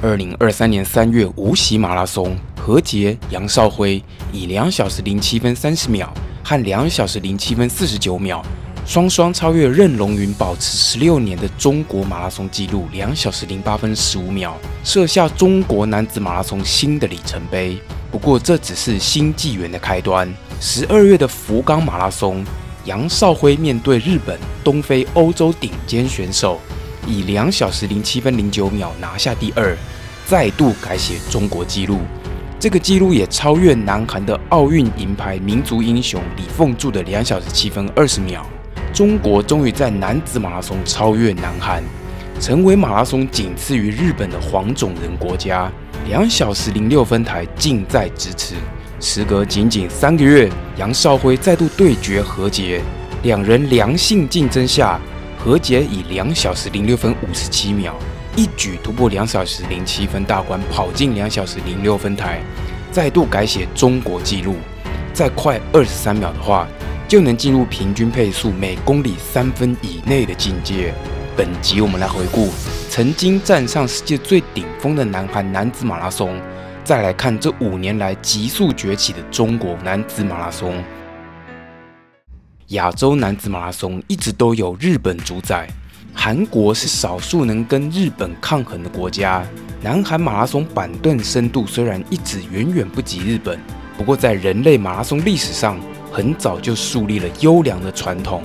二零二三年三月无锡马拉松，何洁、杨少辉以两小时零七分三十秒和两小时零七分四十九秒，双双超越任龙云保持十六年的中国马拉松纪录两小时零八分十五秒，设下中国男子马拉松新的里程碑。不过这只是新纪元的开端。十二月的福冈马拉松，杨少辉面对日本、东非、欧洲顶尖选手。以两小时零七分零九秒拿下第二，再度改写中国纪录。这个纪录也超越南韩的奥运银牌民族英雄李凤柱的两小时七分二十秒。中国终于在男子马拉松超越南韩，成为马拉松仅次于日本的黄种人国家。两小时零六分台近在咫尺。时隔仅仅三个月，杨少辉再度对决何洁，两人良性竞争下。何洁以两小时零六分五十七秒，一举突破两小时零七分大关，跑进两小时零六分台，再度改写中国纪录。再快二十三秒的话，就能进入平均配速每公里三分以内的境界。本集我们来回顾曾经站上世界最顶峰的南韩男子马拉松，再来看这五年来急速崛起的中国男子马拉松。亚洲男子马拉松一直都有日本主宰，韩国是少数能跟日本抗衡的国家。南韩马拉松板凳深度虽然一直远远不及日本，不过在人类马拉松历史上，很早就树立了优良的传统，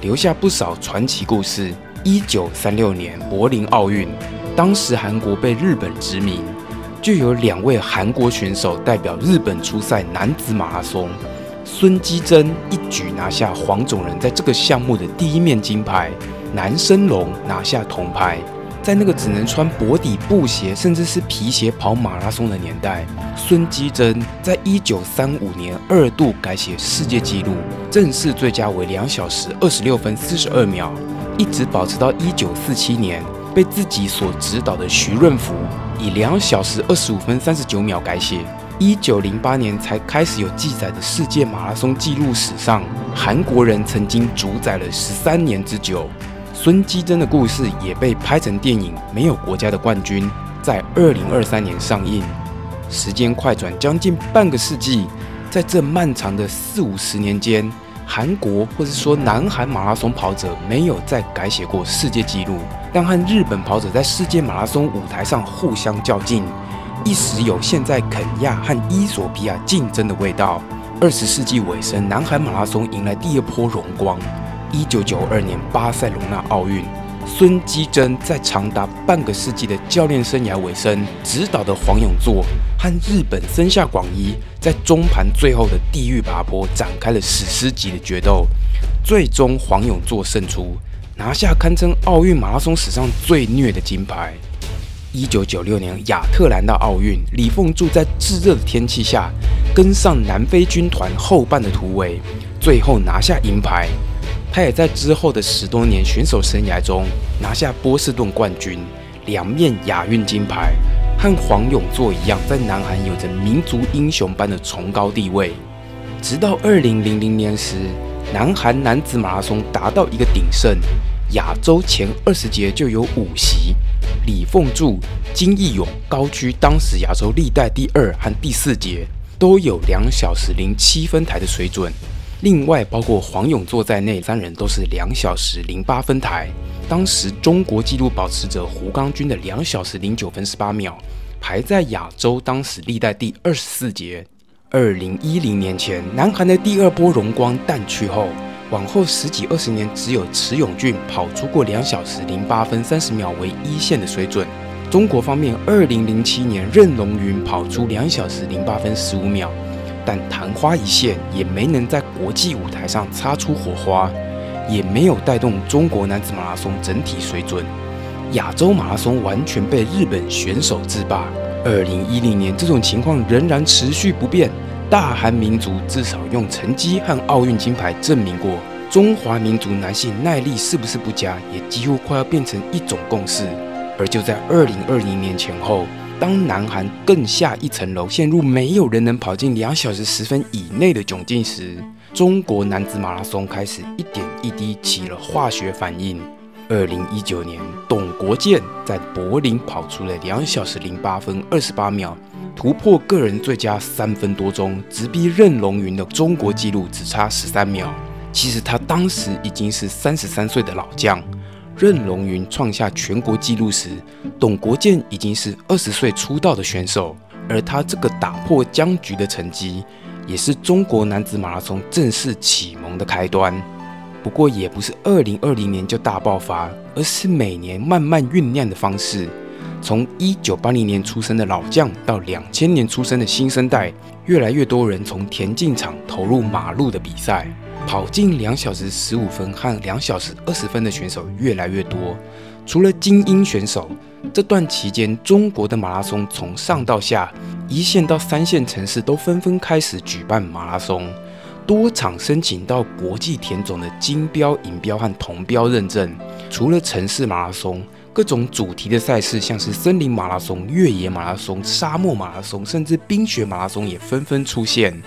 留下不少传奇故事。一九三六年柏林奥运，当时韩国被日本殖民，就有两位韩国选手代表日本出赛男子马拉松。孙基珍一举拿下黄种人在这个项目的第一面金牌，南生龙拿下铜牌。在那个只能穿薄底布鞋甚至是皮鞋跑马拉松的年代，孙基珍在一九三五年二度改写世界纪录，正式最佳为两小时二十六分四十二秒，一直保持到一九四七年，被自己所指导的徐润福以两小时二十五分三十九秒改写。一九零八年才开始有记载的世界马拉松纪录史上，韩国人曾经主宰了十三年之久。孙基珍的故事也被拍成电影《没有国家的冠军》，在二零二三年上映。时间快转将近半个世纪，在这漫长的四五十年间，韩国或者说南韩马拉松跑者没有再改写过世界纪录，但和日本跑者在世界马拉松舞台上互相较劲。一时有现在肯亚和伊索比亚竞争的味道。二十世纪尾声，南海马拉松迎来第二波荣光。一九九二年巴塞隆纳奥运，孙基珍在长达半个世纪的教练生涯尾声，指导的黄永作和日本森下广一在中盘最后的地狱爬坡展开了史诗级的决斗。最终，黄永作胜出，拿下堪称奥运马拉松史上最虐的金牌。一九九六年亚特兰大奥运，李凤柱在炙热的天气下跟上南非军团后半的突围，最后拿下银牌。他也在之后的十多年选手生涯中拿下波士顿冠军、两面亚运金牌，和黄永座一样，在南韩有着民族英雄般的崇高地位。直到二零零零年时，南韩男子马拉松达到一个鼎盛，亚洲前二十节就有五席。李凤柱、金义勇高居当时亚洲历代第二和第四节，都有两小时零七分台的水准。另外，包括黄永作在内，三人都是两小时零八分台。当时中国纪录保持者胡刚军的两小时零九分十八秒，排在亚洲当时历代第二十四节。二零一零年前，南韩的第二波荣光淡去后。往后十几二十年，只有池永俊跑出过两小时零八分三十秒为一线的水准。中国方面，二零零七年任龙云跑出两小时零八分十五秒，但昙花一现，也没能在国际舞台上擦出火花，也没有带动中国男子马拉松整体水准。亚洲马拉松完全被日本选手制霸。二零一零年，这种情况仍然持续不变。大韩民族至少用成绩和奥运金牌证明过，中华民族男性耐力是不是不佳，也几乎快要变成一种共识。而就在二零二零年前后，当南韩更下一层楼，陷入没有人能跑进两小时十分以内的窘境时，中国男子马拉松开始一点一滴起了化学反应。二零一九年，董国建在柏林跑出了两小时零八分二十八秒，突破个人最佳三分多钟，直逼任龙云的中国纪录，只差十三秒。其实他当时已经是三十三岁的老将。任龙云创下全国纪录时，董国建已经是二十岁出道的选手。而他这个打破僵局的成绩，也是中国男子马拉松正式启蒙的开端。不过，也不是二零二零年就大爆发，而是每年慢慢酝酿的方式。从一九八零年出生的老将，到两千年出生的新生代，越来越多人从田径场投入马路的比赛。跑进两小时十五分和两小时二十分的选手越来越多。除了精英选手，这段期间中国的马拉松从上到下，一线到三线城市都纷纷开始举办马拉松，多场申请到国际田总的金标、银标和铜标认证。除了城市马拉松，各种主题的赛事，像是森林马拉松、越野马拉松、沙漠马拉松，甚至冰雪马拉松也纷纷出现。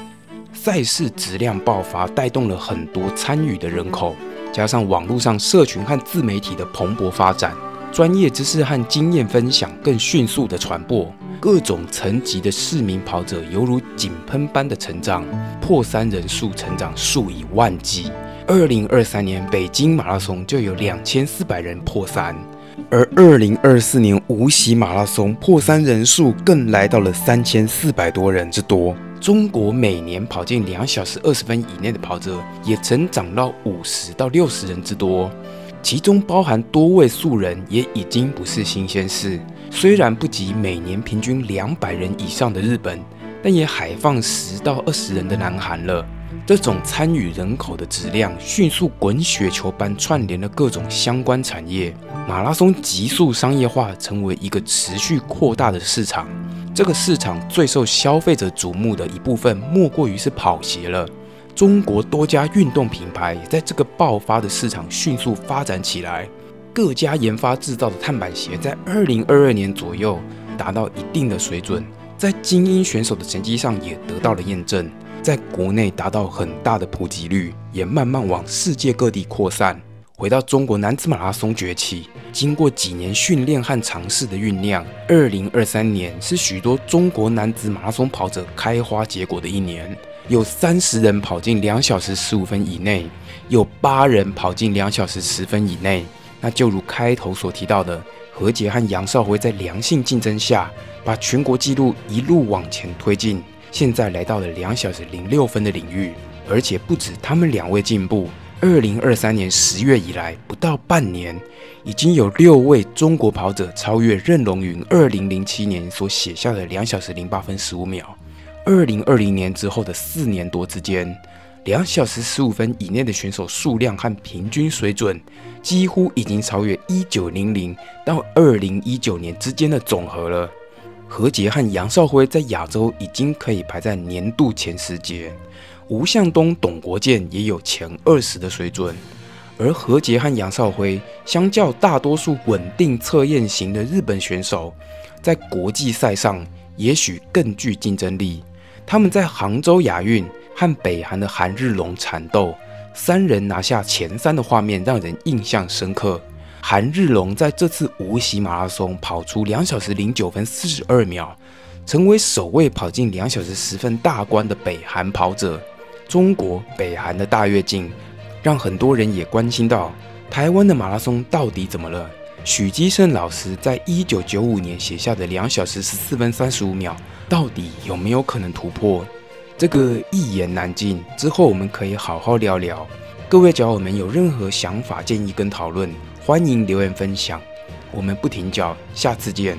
赛事质量爆发，带动了很多参与的人口，加上网络上社群和自媒体的蓬勃发展，专业知识和经验分享更迅速的传播，各种层级的市民跑者犹如井喷般的成长，破三人数成长数以万计。二零二三年北京马拉松就有两千四百人破三，而二零二四年无锡马拉松破三人数更来到了三千四百多人之多。中国每年跑进两小时二十分以内的跑者也成长到五十到六十人之多，其中包含多位素人，也已经不是新鲜事。虽然不及每年平均两百人以上的日本，但也海放十到二十人的南韩了。这种参与人口的质量迅速滚雪球般串联了各种相关产业，马拉松急速商业化，成为一个持续扩大的市场。这个市场最受消费者瞩目的一部分，莫过于是跑鞋了。中国多家运动品牌也在这个爆发的市场迅速发展起来。各家研发制造的碳板鞋，在二零二二年左右达到一定的水准，在精英选手的成绩上也得到了验证，在国内达到很大的普及率，也慢慢往世界各地扩散。回到中国男子马拉松崛起。经过几年训练和尝试的酝酿，二零二三年是许多中国男子马拉松跑者开花结果的一年。有三十人跑进两小时十五分以内，有八人跑进两小时十分以内。那就如开头所提到的，何洁和杨少辉在良性竞争下，把全国纪录一路往前推进，现在来到了两小时零六分的领域。而且不止他们两位进步。二零二三年十月以来，不到半年，已经有六位中国跑者超越任龙云二零零七年所写下的两小时零八分十五秒。二零二零年之后的四年多之间，两小时十五分以内的选手数量和平均水准，几乎已经超越一九零零到二零一九年之间的总和了。何洁和杨少辉在亚洲已经可以排在年度前十节。吴向东、董国建也有前二十的水准，而何洁和杨少辉相较大多数稳定测验型的日本选手，在国际赛上也许更具竞争力。他们在杭州亚运和北韩的韩日龙缠斗，三人拿下前三的画面让人印象深刻。韩日龙在这次无锡马拉松跑出两小时零九分四十二秒，成为首位跑进两小时十分大关的北韩跑者。中国北韩的大跃进，让很多人也关心到台湾的马拉松到底怎么了？许基胜老师在一九九五年写下的两小时十四分三十五秒，到底有没有可能突破？这个一言难尽。之后我们可以好好聊聊。各位脚友们有任何想法、建议跟讨论，欢迎留言分享。我们不停脚，下次见。